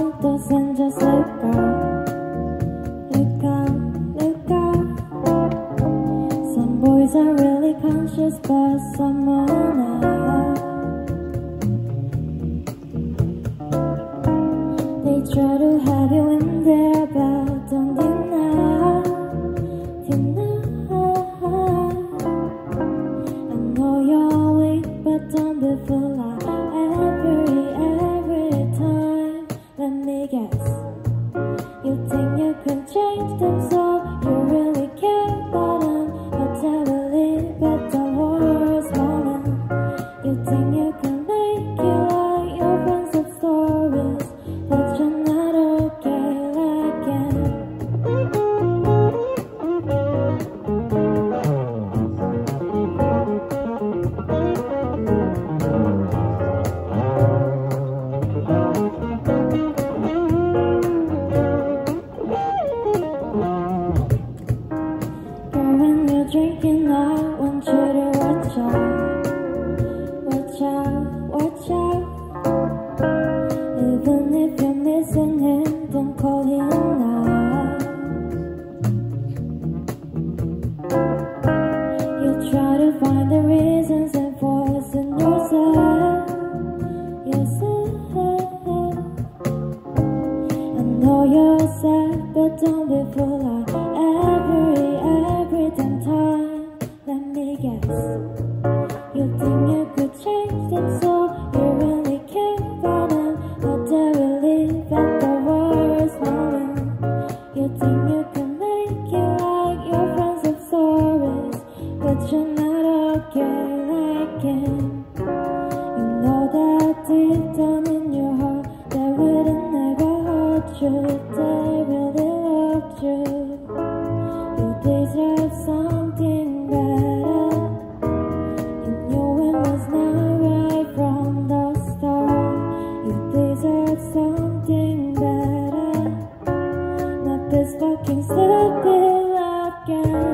shoulders and just let go Let go, let go Some boys are really conscious but some are not They try to have you in there but don't deny Deny I know you're weak but don't be full of every, every you think you can change them so watch out. Even if you're missing him, don't call him now. You try to find the reasons and force in yourself. Yourself. I know you're sad, but don't be full like every, every damn time. Let me guess. That deep down in your heart, that wouldn't never hurt you. They really loved you. You deserve something better. You knew it was not right from the start. You deserve something better. Not this fucking stupid love game.